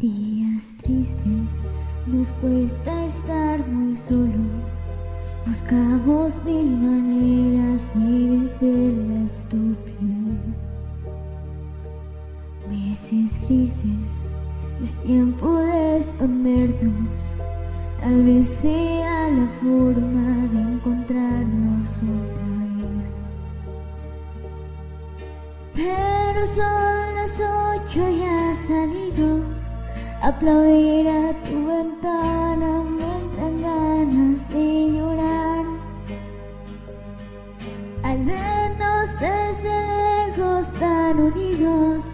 Días tristes, nos cuesta estar muy solos. Buscamos mil maneras de vencer la estupidez. Meses grises, es tiempo de escondernos. Tal vez sea la forma de encontrarnos otra vez. Pero son las ocho y ha salido. Aplaudir a tu ventana me entran ganas de llorar. Al vernos desde lejos tan unidos,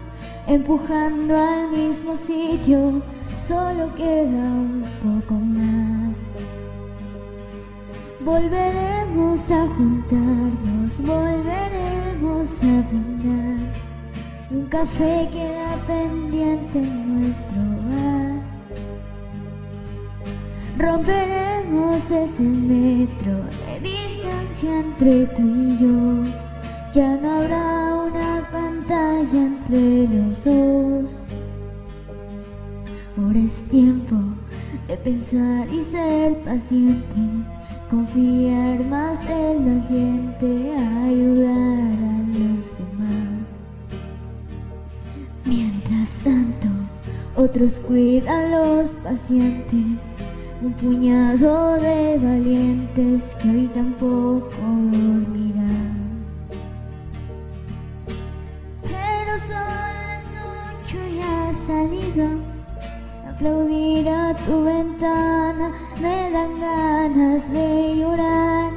empujando al mismo sitio, solo queda un poco más. Volveremos a juntarnos, volveremos a brindar. Un café queda pendiente en nuestro Romperemos ese metro de distancia entre tú y yo. Ya no habrá una pantalla entre los dos. Ahora es tiempo de pensar y ser pacientes, confiar más en la gente, ayudar a los demás. Mientras tanto, otros cuidan los pacientes, un puñado de valientes que hoy tampoco dormirán. Pero son las ocho y ha salido. Aplaudir a tu ventana me dan ganas de llorar.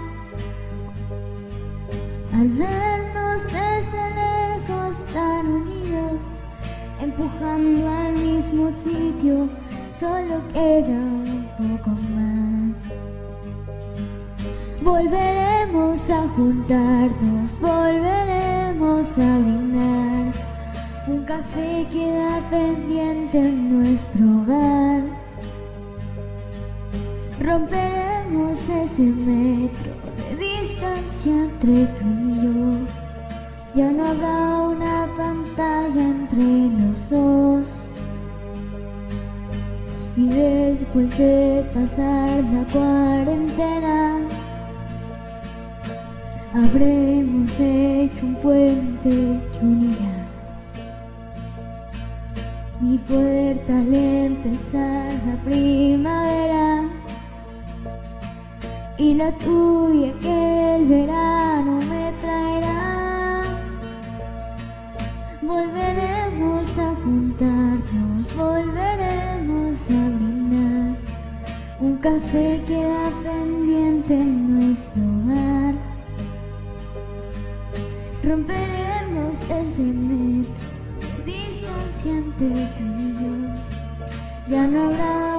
Al vernos desde lejos tan unidos, empujando al mismo sitio, solo queda un poco más. Volveremos a juntarnos, volveremos a brindar. Un café queda pendiente en nuestro hogar. Romperemos ese metro de distancia entre tú y yo. Ya no habrá una pantalla entre los Y después de pasar la cuarentena, habremos hecho un puente hecho unidad. Mi puerta al empezar la primavera y la tuya que el verano me traerá. Volveremos a juntarnos, volveremos a brindar. Un café queda pendiente en nuestro hogar. Romperemos ese metro distancia entre tú y yo. Ya no habrá